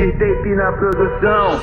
Mixtape na produção.